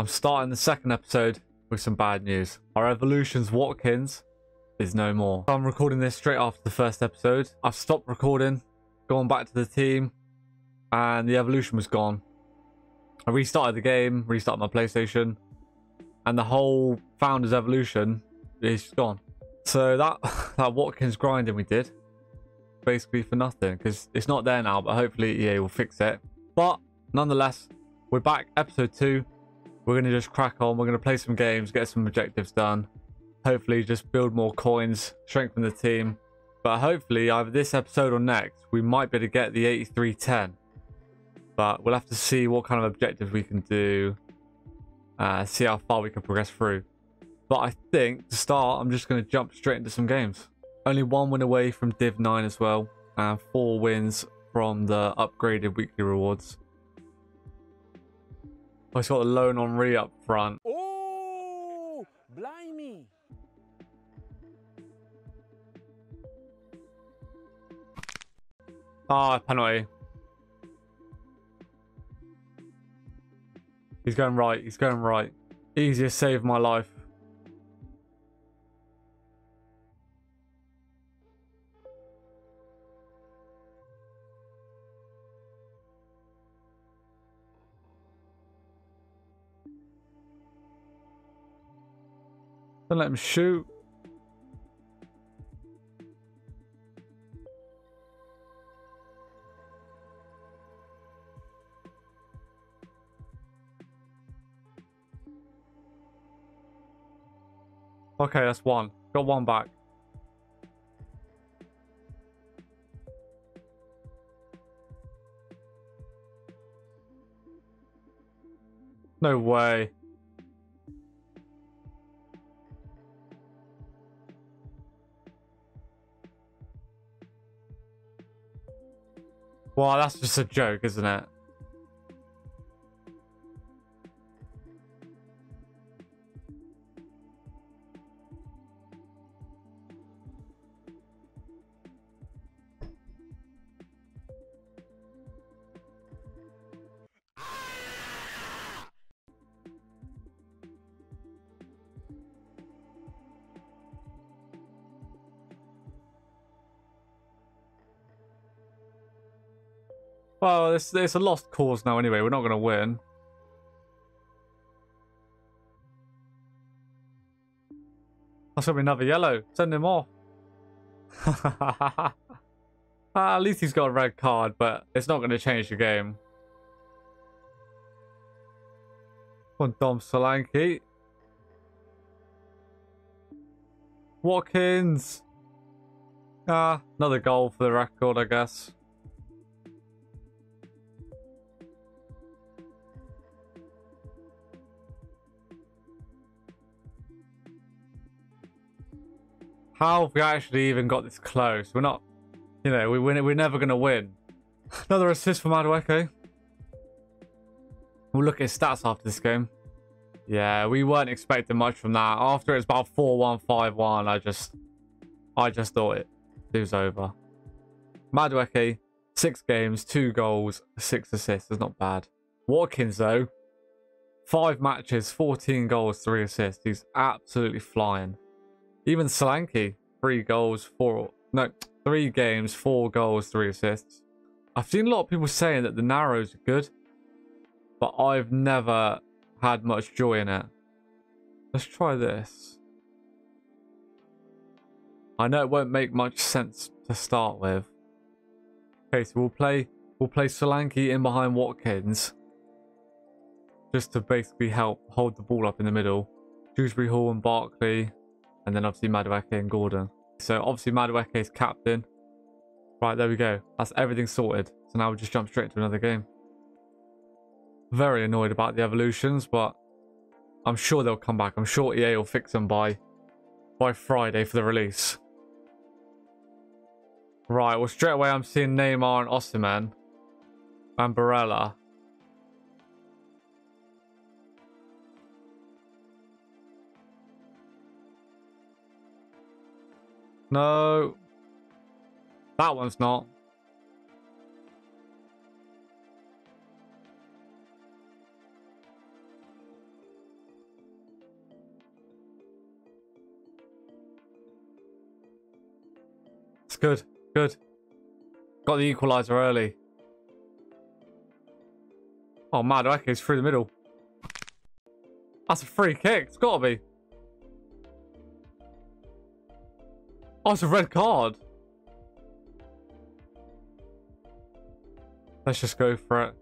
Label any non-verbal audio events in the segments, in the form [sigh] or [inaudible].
I'm starting the second episode with some bad news. Our Evolutions Watkins is no more. I'm recording this straight after the first episode. I've stopped recording, gone back to the team, and the Evolution was gone. I restarted the game, restarted my PlayStation, and the whole Founders Evolution is gone. So that [laughs] that Watkins grinding we did, basically for nothing, because it's not there now, but hopefully EA will fix it. But nonetheless, we're back, episode 2. We're going to just crack on. We're going to play some games, get some objectives done. Hopefully just build more coins, strengthen the team. But hopefully either this episode or next, we might be able to get the 8310. But we'll have to see what kind of objectives we can do. Uh, see how far we can progress through. But I think to start, I'm just going to jump straight into some games. Only one win away from Div 9 as well. And four wins from the upgraded weekly rewards. Oh, it's got the loan on re up front. Oh, blimey. Ah, penalty. He's going right. He's going right. Easiest save of my life. Don't let him shoot. Okay, that's one. Got one back. No way. Wow, that's just a joke, isn't it? Well, it's, it's a lost cause now anyway. We're not going to win. That's going to be another yellow. Send him off. [laughs] Ah, at least he's got a red card, but it's not going to change the game. One Dom Solanke. Watkins. Ah, another goal for the record, I guess. How have we actually even got this close? We're not, you know, we win. We're never going to win. Another assist for Madueke. We'll look at his stats after this game. Yeah, we weren't expecting much from that. After it's about 4-1, 5-1, I just, I just thought it, it was over. Madueke, six games, two goals, six assists. Is not bad. Watkins, though, five matches, 14 goals, three assists. He's absolutely flying. Even Solanke, three goals, four no, three games, four goals, three assists. I've seen a lot of people saying that the narrows are good, but I've never had much joy in it. Let's try this. I know it won't make much sense to start with. Okay, so we'll play we'll play Solanke in behind Watkins. Just to basically help hold the ball up in the middle. Dewsbury Hall and Barkley and then obviously Madueke and Gordon. So obviously Madueke is captain. Right, there we go. That's everything sorted. So now we'll just jump straight to another game. Very annoyed about the evolutions, but I'm sure they'll come back. I'm sure EA will fix them by by Friday for the release. Right, well straight away I'm seeing Neymar and Osimhen and Barella. No. That one's not. It's good. Good. Got the equalizer early. Oh, mad. Okay, it's through the middle. That's a free kick. It's got to be. Oh, it's a red card. Let's just go for it.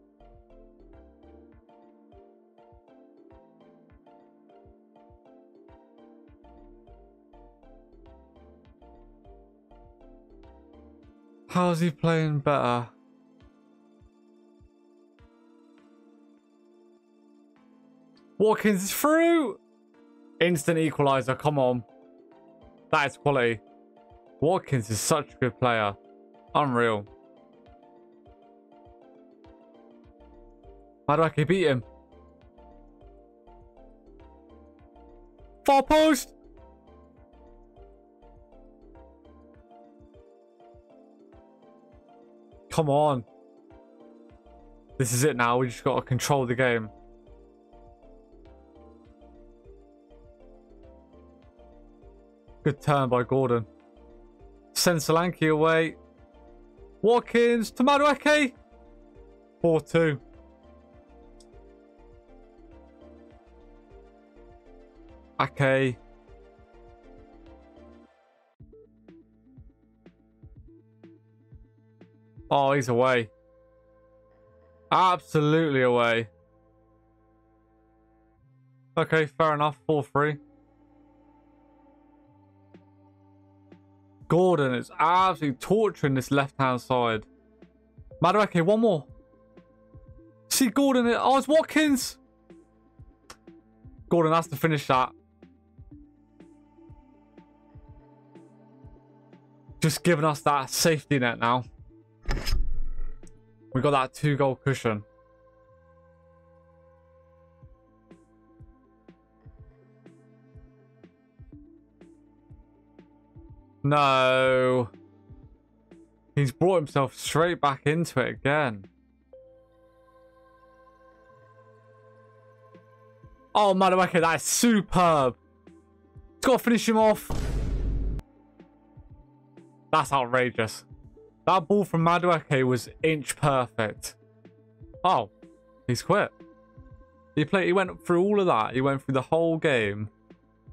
How's he playing better? Watkins is through! Instant equaliser, come on. That is quality. Watkins is such a good player. Unreal. Madueke beat him. Far post! Come on. This is it now. We just got to control the game. Good turn by Gordon. Send Solanke away. Watkins to Madueke. 4-2. Ake. Oh, he's away. Absolutely away. Okay, fair enough. 4-3. Gordon is absolutely torturing this left-hand side. Madueke, one more. See Gordon. Oh, it's Watkins. Gordon has to finish that. Just giving us that safety net now. We got that two goal cushion. No. He's brought himself straight back into it again. Oh, Madueke, that is superb. He's got to finish him off. That's outrageous. That ball from Madueke was inch perfect. Oh, he's quit. He played. He went through all of that. He went through the whole game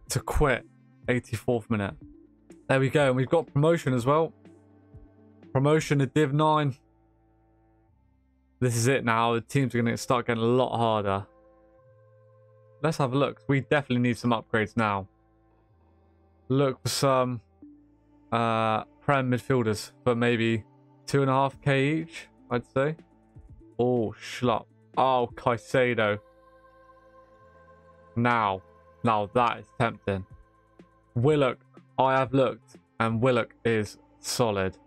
to quit. 84th minute. There we go. And we've got promotion as well. Promotion to Div 9. This is it now. The teams are going to start getting a lot harder. Let's have a look. We definitely need some upgrades now. Look for some uh, prem midfielders for maybe two and a half k each, I'd say. Oh, Schlupp. Oh, Caicedo. Now. Now that is tempting. Willock I have looked, and Willock is solid.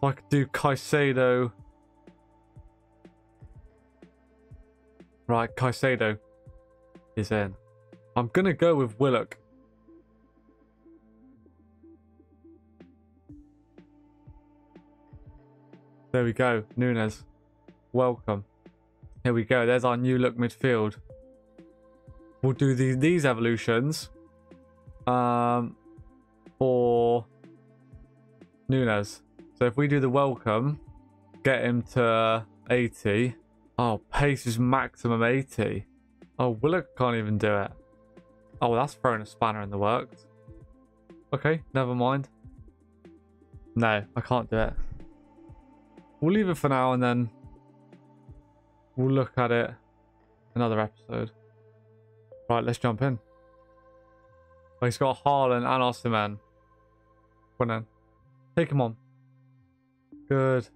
So I could do Caicedo. Right, Caicedo is in. I'm going to go with Willock. There we go. Nunes. Welcome. Here we go. There's our new look midfield. We'll do the, these evolutions. Um, for Nunes. So if we do the welcome, get him to 80. Oh, pace is maximum 80. Oh, Willock can't even do it. Oh, that's throwing a spanner in the works. Okay, never mind. No, I can't do it. We'll leave it for now and then we'll look at it another episode. Right, let's jump in. He's got Haaland and Osimhen. Come on. Take him on. Good.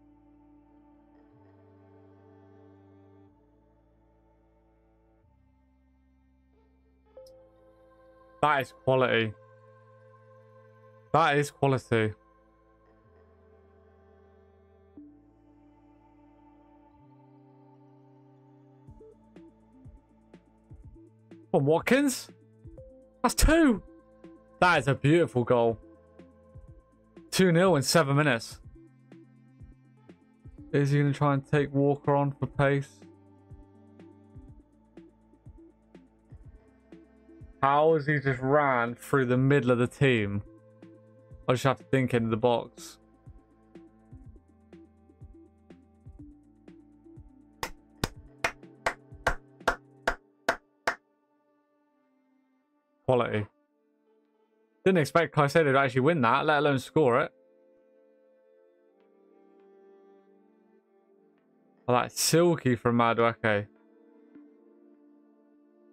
That is quality. That is quality. From Watkins? That's two. That is a beautiful goal. 2 0 in seven minutes. Is he going to try and take Walker on for pace? How has he just ran through the middle of the team? I just have to think into the box. Quality. Didn't expect Caicedo to actually win that, let alone score it. Oh, that's silky from Madueke.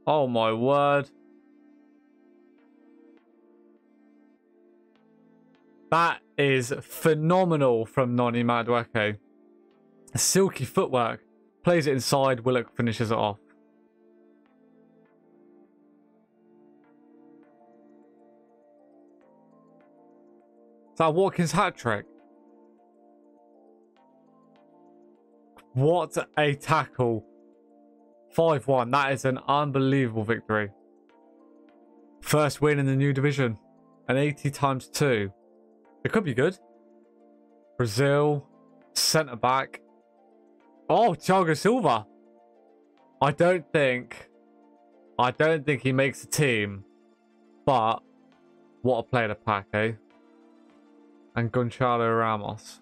Oh my word. That is phenomenal from Noni Madueke. Silky footwork. Plays it inside, Willock finishes it off. That Watkins hat trick? What a tackle. 5-1. That is an unbelievable victory. First win in the new division. An 80 times 2. It could be good. Brazil. Centre back. Oh, Thiago Silva. I don't think... I don't think he makes a team. But... What a player to pack, eh? And Gonçalo Ramos.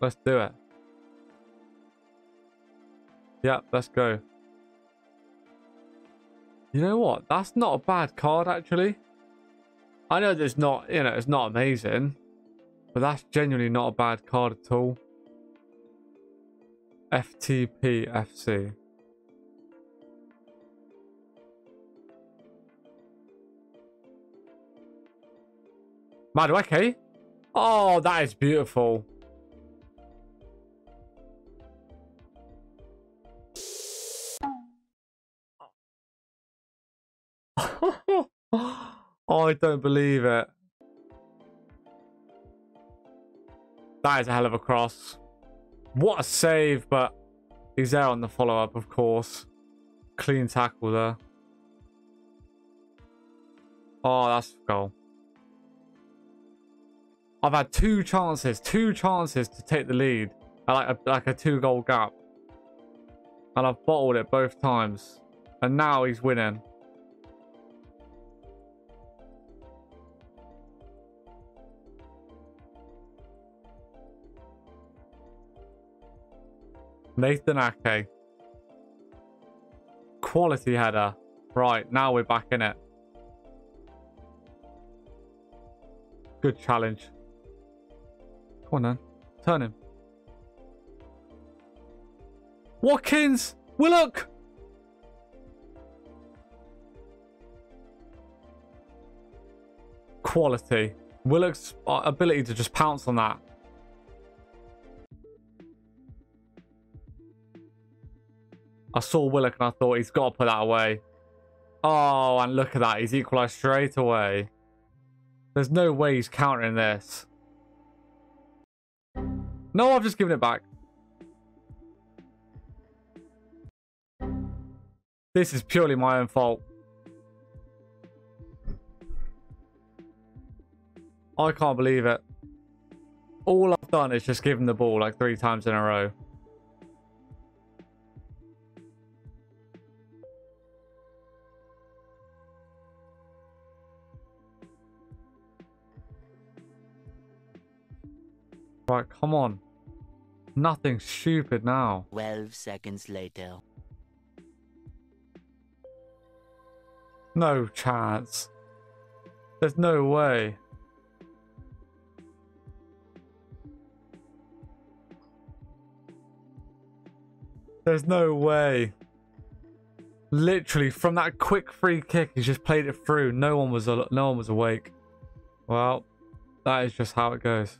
Let's do it. Yeah, let's go. You know what? That's not a bad card, actually. I know there's not, you know, it's not amazing. But that's genuinely not a bad card at all. FTP FC. Madueke? Oh, that is beautiful. [laughs] Oh, I don't believe it. That is a hell of a cross. What a save, but he's there on the follow-up, of course. Clean tackle there. Oh, that's goal. I've had two chances, two chances to take the lead. Like a, like a two-goal gap. And I've bottled it both times. And now he's winning. Nathan Ake. Quality header. Right, now we're back in it. Good challenge. Come on then. Turn him. Watkins! Willock! Quality. Willock's uh, ability to just pounce on that I saw Willock and I thought he's got to put that away. Oh, and look at that. He's equalised straight away. There's no way he's countering this. No, I've just given it back. This is purely my own fault. I can't believe it. All I've done is just give him the ball like three times in a row. Right, come on. Nothing stupid now. 12 seconds later. No chance. There's no way. There's no way. Literally, from that quick free kick, he's just played it through. No one was no one was awake. Well, that is just how it goes.